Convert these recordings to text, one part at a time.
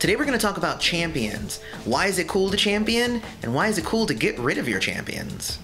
Today we're going to talk about champions. Why is it cool to champion? And why is it cool to get rid of your champions?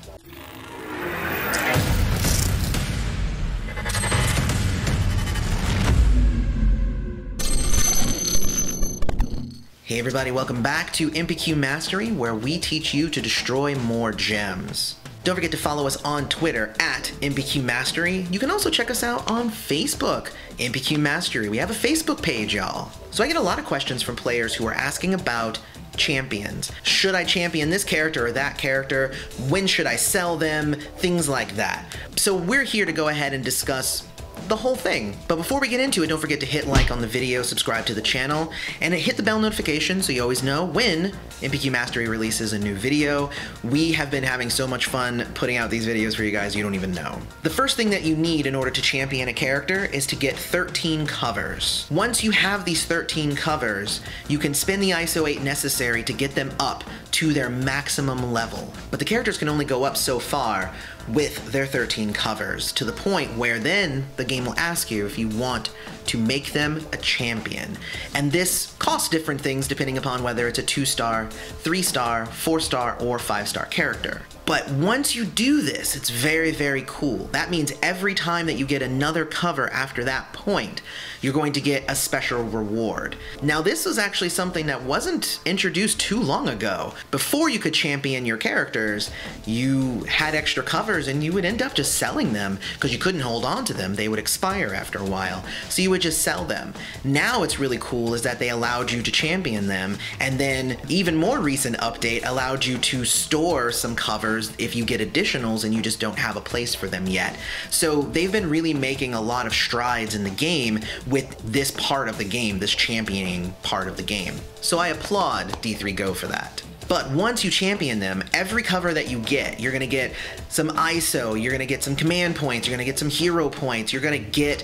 Hey everybody, welcome back to MPQ Mastery, where we teach you to destroy more gems. Don't forget to follow us on Twitter at MPQ Mastery. You can also check us out on Facebook, MPQ Mastery. We have a Facebook page, y'all. So I get a lot of questions from players who are asking about champions. Should I champion this character or that character? When should I sell them? Things like that. So we're here to go ahead and discuss the whole thing. But before we get into it, don't forget to hit like on the video, subscribe to the channel, and hit the bell notification so you always know when MPQ Mastery releases a new video. We have been having so much fun putting out these videos for you guys, you don't even know. The first thing that you need in order to champion a character is to get 13 covers. Once you have these 13 covers, you can spin the ISO 8 necessary to get them up to their maximum level. But the characters can only go up so far with their 13 covers, to the point where then the game will ask you if you want to make them a champion. And this costs different things depending upon whether it's a 2 star, 3 star, 4 star, or 5 star character. But once you do this, it's very, very cool. That means every time that you get another cover after that point, you're going to get a special reward. Now, this was actually something that wasn't introduced too long ago. Before you could champion your characters, you had extra covers and you would end up just selling them because you couldn't hold on to them. They would expire after a while. So you would just sell them. Now, what's really cool is that they allowed you to champion them, and then even more recent update allowed you to store some covers if you get additionals and you just don't have a place for them yet. So they've been really making a lot of strides in the game with this part of the game, this championing part of the game. So I applaud D3 Go for that. But once you champion them, every cover that you get, you're gonna get some ISO, you're gonna get some command points, you're gonna get some hero points, you're gonna get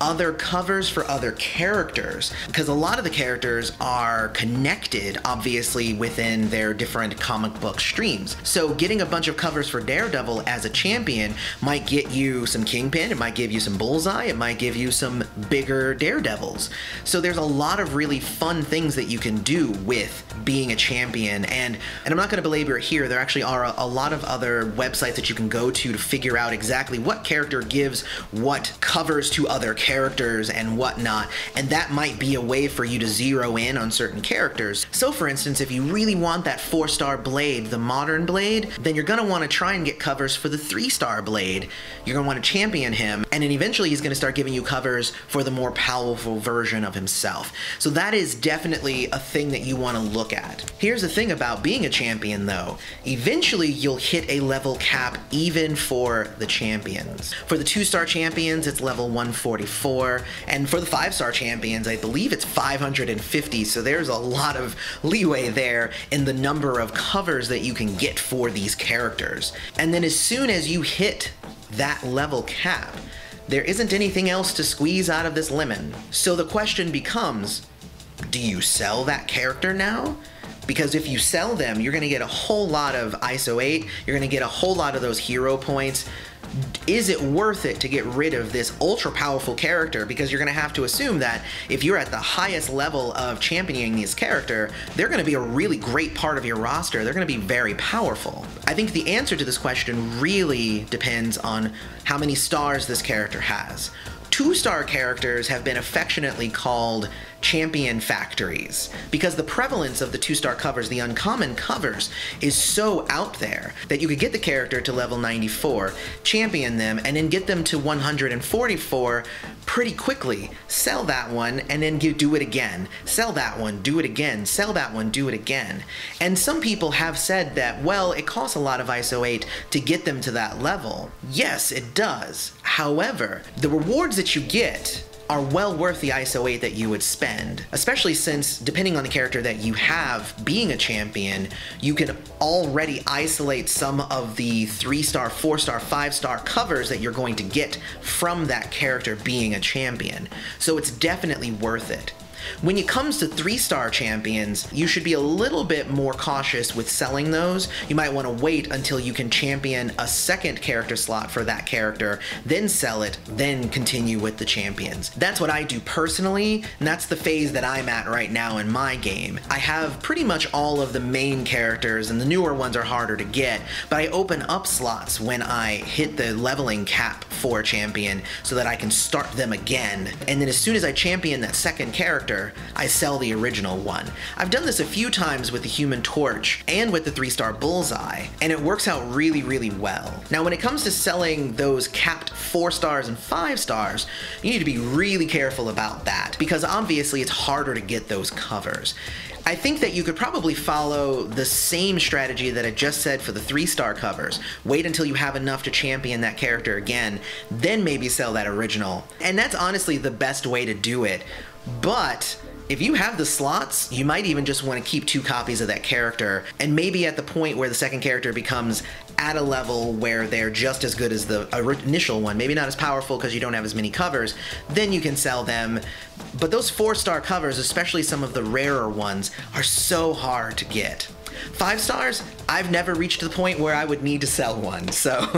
other covers for other characters because a lot of the characters are connected obviously within their different comic book streams. So getting a bunch of covers for Daredevil as a champion might get you some Kingpin, it might give you some Bullseye, it might give you some bigger Daredevils. So there's a lot of really fun things that you can do with being a champion and and I'm not going to belabor it here. There actually are a, a lot of other websites that you can go to to figure out exactly what character gives what covers to other characters characters and whatnot, and that might be a way for you to zero in on certain characters. So for instance, if you really want that four star blade, the modern blade, then you're gonna wanna try and get covers for the three star blade. You're gonna wanna champion him, and then eventually he's gonna start giving you covers for the more powerful version of himself. So that is definitely a thing that you wanna look at. Here's the thing about being a champion though. Eventually you'll hit a level cap even for the champions. For the two star champions, it's level 144 four, and for the five star champions, I believe it's 550. So there's a lot of leeway there in the number of covers that you can get for these characters. And then as soon as you hit that level cap, there isn't anything else to squeeze out of this lemon. So the question becomes do you sell that character now? because if you sell them, you're going to get a whole lot of ISO 8, you're going to get a whole lot of those hero points. Is it worth it to get rid of this ultra powerful character? Because you're going to have to assume that if you're at the highest level of championing this character, they're going to be a really great part of your roster. They're going to be very powerful. I think the answer to this question really depends on how many stars this character has. Two star characters have been affectionately called champion factories because the prevalence of the two star covers, the uncommon covers, is so out there that you could get the character to level 94, champion them, and then get them to 144 pretty quickly. Sell that one and then do it again. Sell that one, do it again. Sell that one, do it again. And some people have said that, well, it costs a lot of ISO 8 to get them to that level. Yes, it does. However, the rewards that you get are well worth the ISO 8 that you would spend, especially since, depending on the character that you have being a champion, you can already isolate some of the 3 star, 4 star, 5 star covers that you're going to get from that character being a champion. So it's definitely worth it. When it comes to three star champions, you should be a little bit more cautious with selling those. You might want to wait until you can champion a second character slot for that character, then sell it, then continue with the champions. That's what I do personally, and that's the phase that I'm at right now in my game. I have pretty much all of the main characters, and the newer ones are harder to get, but I open up slots when I hit the leveling cap for a champion so that I can start them again. And then as soon as I champion that second character, I sell the original one. I've done this a few times with the Human Torch and with the three star Bullseye, and it works out really, really well. Now, when it comes to selling those capped four stars and five stars, you need to be really careful about that because obviously it's harder to get those covers. I think that you could probably follow the same strategy that I just said for the three star covers. Wait until you have enough to champion that character again, then maybe sell that original. And that's honestly the best way to do it. But if you have the slots, you might even just want to keep two copies of that character, and maybe at the point where the second character becomes at a level where they're just as good as the initial one, maybe not as powerful because you don't have as many covers, then you can sell them. But those four star covers, especially some of the rarer ones, are so hard to get. Five stars, I've never reached the point where I would need to sell one, so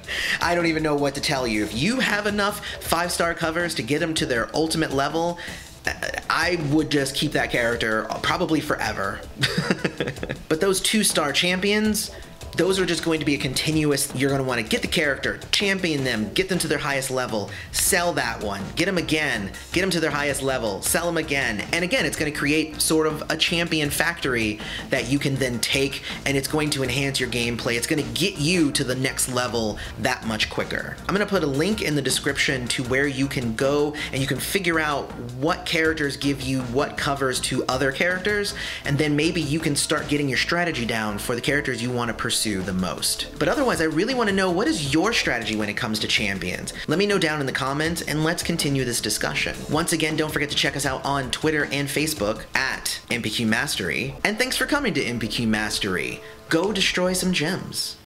I don't even know what to tell you. If you have enough five star covers to get them to their ultimate level, uh, I would just keep that character probably forever. but those two star champions, those are just going to be a continuous, you're going to want to get the character, champion them, get them to their highest level, sell that one, get them again, get them to their highest level, sell them again. And again, it's going to create sort of a champion factory that you can then take and it's going to enhance your gameplay. It's going to get you to the next level that much quicker. I'm going to put a link in the description to where you can go and you can figure out what characters give you what covers to other characters, and then maybe you can start getting your strategy down for the characters you want to pursue pursue the most. But otherwise, I really want to know what is your strategy when it comes to champions? Let me know down in the comments and let's continue this discussion. Once again, don't forget to check us out on Twitter and Facebook at MPQ Mastery. And thanks for coming to MPQ Mastery. Go destroy some gems.